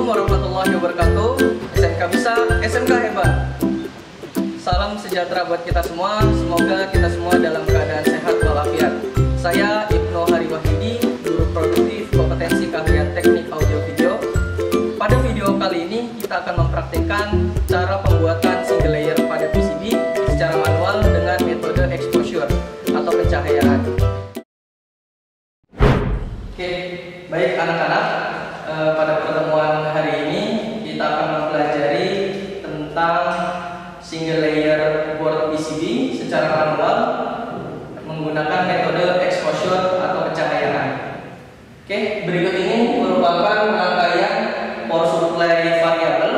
warahmatullahi wabarakatuh. SMK bisa, SMK hebat. Salam sejahtera buat kita semua. Semoga kita semua dalam keadaan sehat walafiat. Saya Ibnu Hari Wahyudi, guru produktif kompetensi keahlian teknik audio video. Pada video kali ini kita akan mempraktikkan cara pembuatan menggunakan metode exposure atau pencahayaan. Oke, berikut ini merupakan rangkaian power supply variable.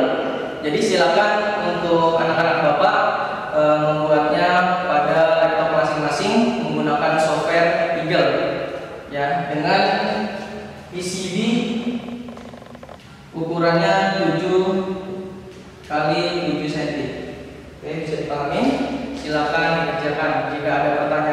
Jadi silakan untuk anak-anak bapak eh, membuatnya pada laptop masing-masing menggunakan software Eagle ya dengan PCB ukurannya 7 kali 7 cm. Oke, bisa dipahami? Silakan dikerjakan. Jika ada pertanyaan,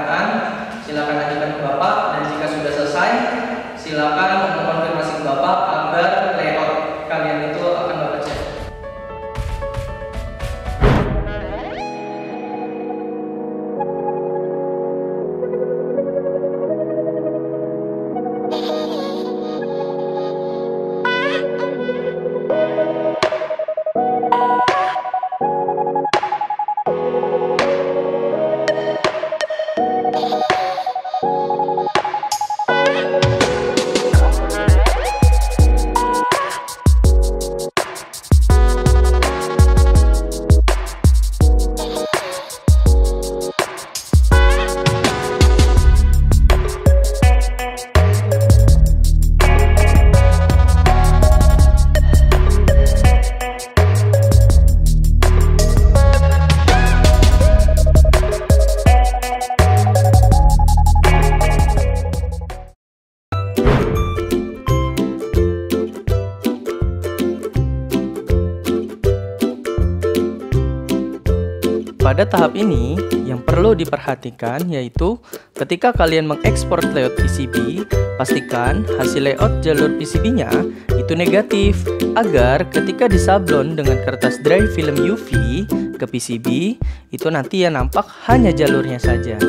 Pada tahap ini, yang perlu diperhatikan yaitu ketika kalian mengekspor layout PCB, pastikan hasil layout jalur PCB-nya itu negatif agar ketika disablon dengan kertas dry film UV ke PCB, itu nanti yang nampak hanya jalurnya saja.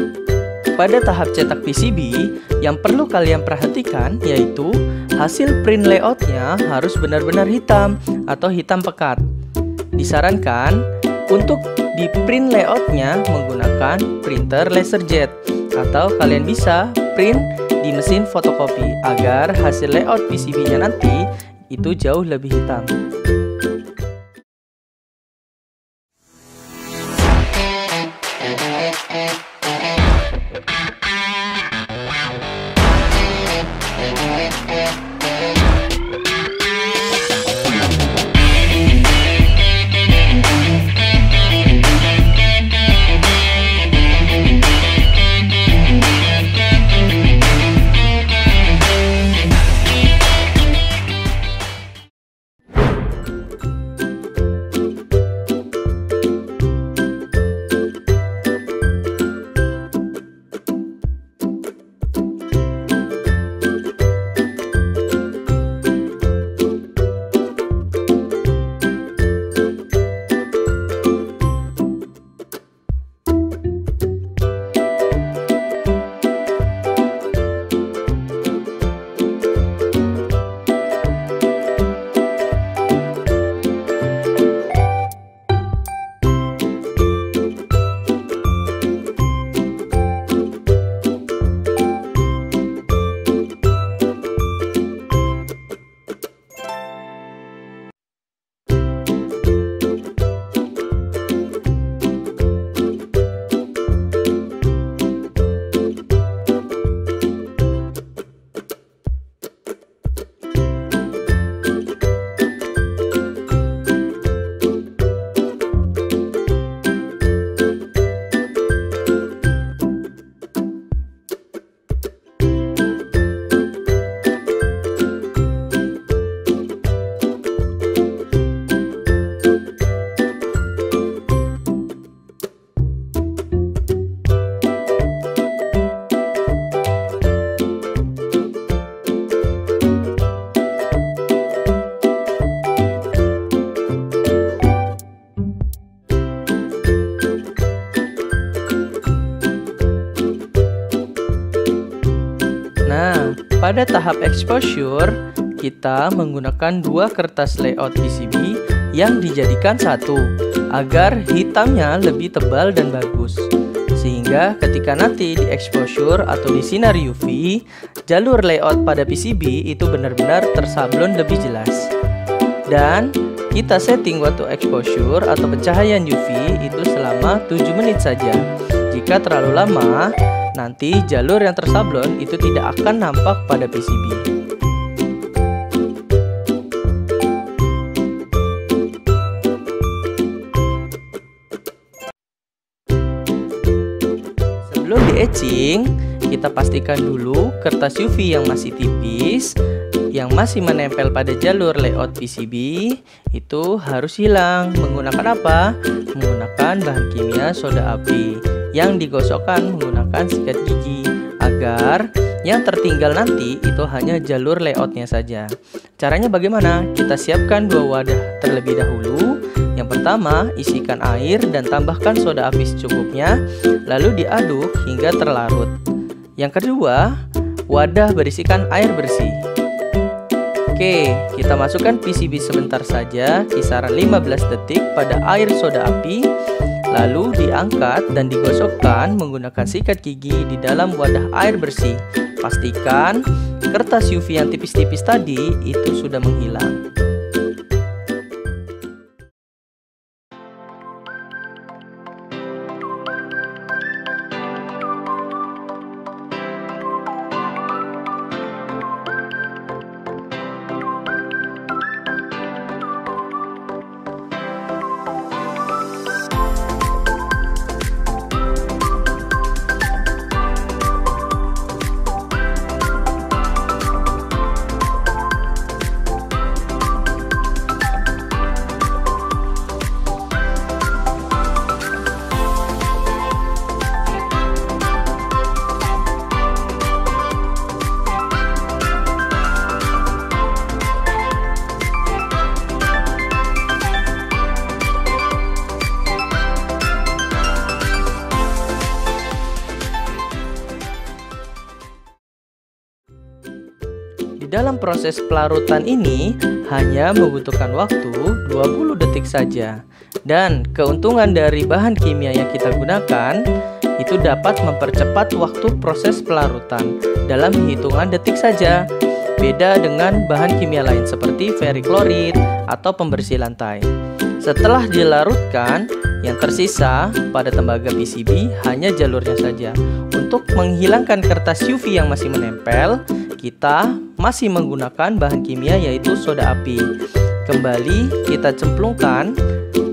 Pada tahap cetak PCB, yang perlu kalian perhatikan yaitu hasil print layoutnya harus benar-benar hitam atau hitam pekat. Disarankan untuk di print layoutnya menggunakan printer laserjet atau kalian bisa print di mesin fotokopi agar hasil layout PCB-nya nanti itu jauh lebih hitam. Pada tahap exposure, kita menggunakan dua kertas layout PCB yang dijadikan satu agar hitamnya lebih tebal dan bagus. Sehingga ketika nanti di exposure atau di sinar UV, jalur layout pada PCB itu benar-benar tersablon lebih jelas. Dan kita setting waktu exposure atau pencahayaan UV itu selama 7 menit saja. Jika terlalu lama, nanti jalur yang tersablon itu tidak akan nampak pada PCB. Sebelum di etching, kita pastikan dulu kertas UV yang masih tipis yang masih menempel pada jalur layout PCB itu harus hilang. Menggunakan apa? Menggunakan bahan kimia soda api yang digosokkan menggunakan sikat gigi agar yang tertinggal nanti itu hanya jalur layoutnya saja. Caranya bagaimana? Kita siapkan dua wadah terlebih dahulu yang pertama, isikan air dan tambahkan soda api secukupnya, lalu diaduk hingga terlarut. Yang kedua, wadah berisikan air bersih. Oke, kita masukkan PCB sebentar saja, kisaran 15 detik pada air soda api, lalu diangkat dan digosokkan menggunakan sikat gigi di dalam wadah air bersih. Pastikan kertas UV yang tipis-tipis tadi itu sudah menghilang. Dalam proses pelarutan ini hanya membutuhkan waktu 20 detik saja. Dan keuntungan dari bahan kimia yang kita gunakan itu dapat mempercepat waktu proses pelarutan dalam hitungan detik saja. Beda dengan bahan kimia lain seperti ferriklorid atau pembersih lantai. Setelah dilarutkan, yang tersisa pada tembaga PCB hanya jalurnya saja. Untuk menghilangkan kertas UV yang masih menempel, kita masih menggunakan bahan kimia yaitu soda api. Kembali kita cemplungkan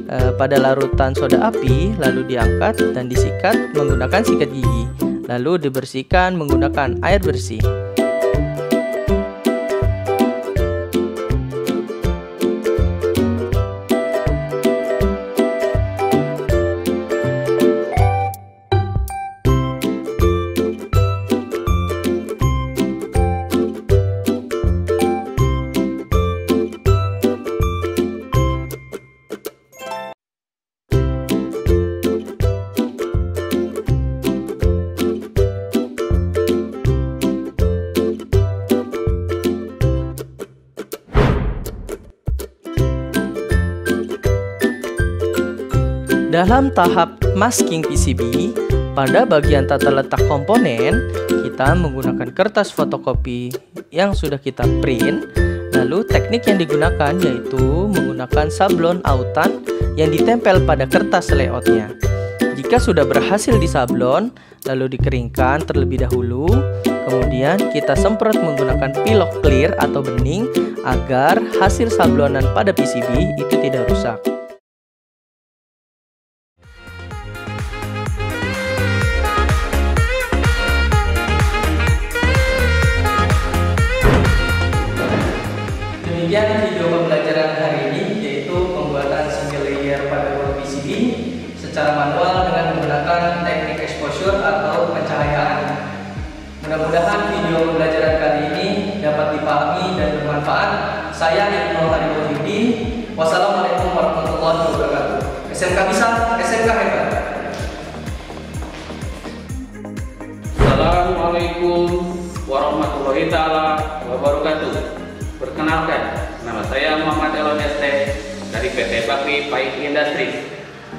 e, pada larutan soda api lalu diangkat dan disikat menggunakan sikat gigi. Lalu dibersihkan menggunakan air bersih. Dalam tahap masking PCB, pada bagian tata letak komponen, kita menggunakan kertas fotokopi yang sudah kita print. Lalu teknik yang digunakan yaitu menggunakan sablon autan yang ditempel pada kertas layoutnya. Jika sudah berhasil disablon, lalu dikeringkan terlebih dahulu, kemudian kita semprot menggunakan pilok clear atau bening agar hasil sablonan pada PCB itu tidak rusak. Demikian video pembelajaran hari ini yaitu pembuatan single layer pada board PCB secara manual dengan menggunakan teknik exposure atau pencahayaan. Mudah-mudahan video pembelajaran kali ini dapat dipahami dan bermanfaat. Saya Ibnu Haribuddin. Wassalamualaikum warahmatullahi wabarakatuh. SMK bisa, SMK hebat. Assalamualaikum warahmatullahi taala Perkenalkan, nama saya Muhammad Elon ST dari PT Bakri Pahit Industries.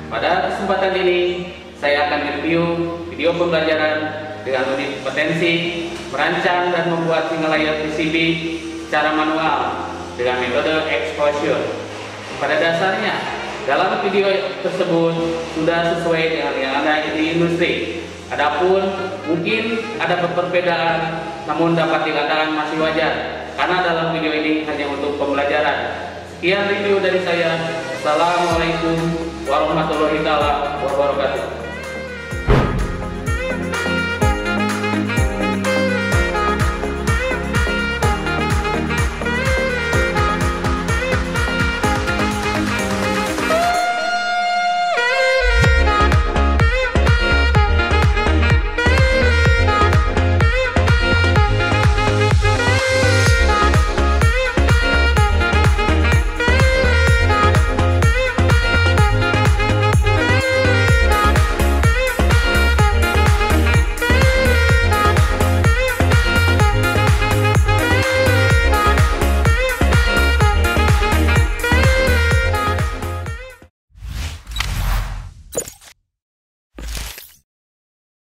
Pada kesempatan ini, saya akan review video pembelajaran dengan unit potensi, merancang dan membuat single layer PCB secara manual dengan metode exposure. Pada dasarnya, dalam video tersebut sudah sesuai dengan yang ada di industri. Adapun mungkin ada perbedaan, namun dapat dikatakan masih wajar karena dalam video ini hanya untuk pembelajaran. Sekian review dari saya. Assalamualaikum warahmatullahi wabarakatuh.